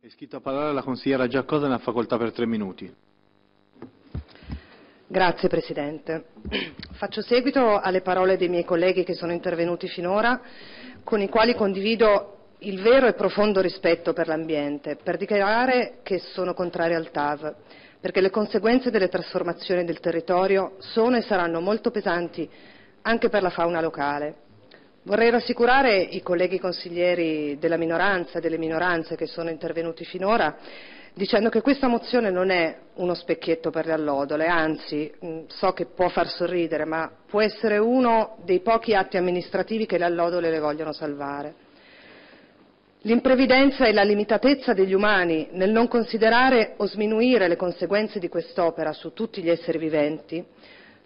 È iscritto a parlare la consigliera Giacosa, ne facoltà per tre minuti. Grazie Presidente. Faccio seguito alle parole dei miei colleghi che sono intervenuti finora, con i quali condivido il vero e profondo rispetto per l'ambiente, per dichiarare che sono contraria al TAV, perché le conseguenze delle trasformazioni del territorio sono e saranno molto pesanti anche per la fauna locale. Vorrei rassicurare i colleghi consiglieri della minoranza e delle minoranze che sono intervenuti finora dicendo che questa mozione non è uno specchietto per le allodole, anzi so che può far sorridere, ma può essere uno dei pochi atti amministrativi che le allodole le vogliono salvare. L'imprevidenza e la limitatezza degli umani nel non considerare o sminuire le conseguenze di quest'opera su tutti gli esseri viventi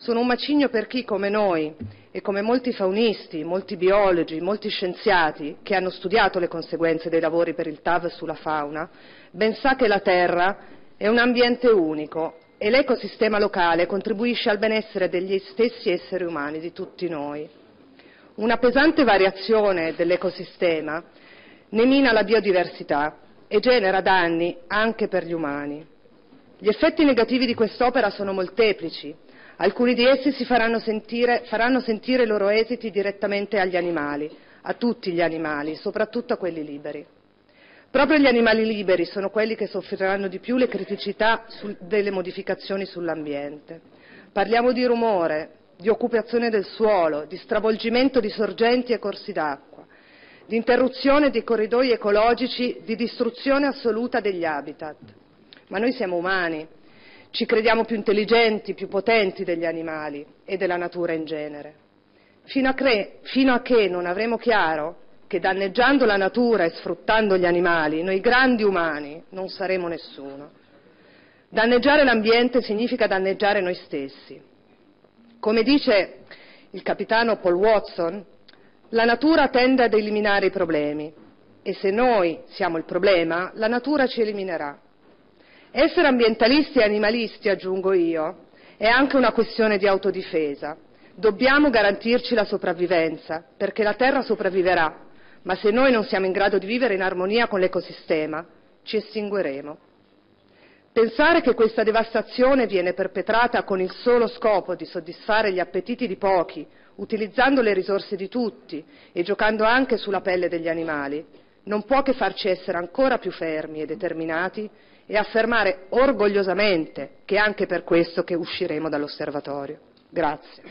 sono un macigno per chi, come noi e come molti faunisti, molti biologi, molti scienziati che hanno studiato le conseguenze dei lavori per il TAV sulla fauna, ben sa che la Terra è un ambiente unico e l'ecosistema locale contribuisce al benessere degli stessi esseri umani, di tutti noi. Una pesante variazione dell'ecosistema ne mina la biodiversità e genera danni anche per gli umani. Gli effetti negativi di quest'opera sono molteplici Alcuni di essi si faranno sentire, faranno sentire i loro esiti direttamente agli animali, a tutti gli animali, soprattutto a quelli liberi. Proprio gli animali liberi sono quelli che soffriranno di più le criticità delle modificazioni sull'ambiente. Parliamo di rumore, di occupazione del suolo, di stravolgimento di sorgenti e corsi d'acqua, di interruzione dei corridoi ecologici, di distruzione assoluta degli habitat. Ma noi siamo umani ci crediamo più intelligenti, più potenti degli animali e della natura in genere. Fino a, che, fino a che non avremo chiaro che danneggiando la natura e sfruttando gli animali, noi grandi umani non saremo nessuno. Danneggiare l'ambiente significa danneggiare noi stessi. Come dice il capitano Paul Watson, la natura tende ad eliminare i problemi e se noi siamo il problema, la natura ci eliminerà. Essere ambientalisti e animalisti, aggiungo io, è anche una questione di autodifesa. Dobbiamo garantirci la sopravvivenza, perché la Terra sopravviverà, ma se noi non siamo in grado di vivere in armonia con l'ecosistema, ci estingueremo. Pensare che questa devastazione viene perpetrata con il solo scopo di soddisfare gli appetiti di pochi, utilizzando le risorse di tutti e giocando anche sulla pelle degli animali, non può che farci essere ancora più fermi e determinati e affermare orgogliosamente che è anche per questo che usciremo dall'osservatorio. Grazie.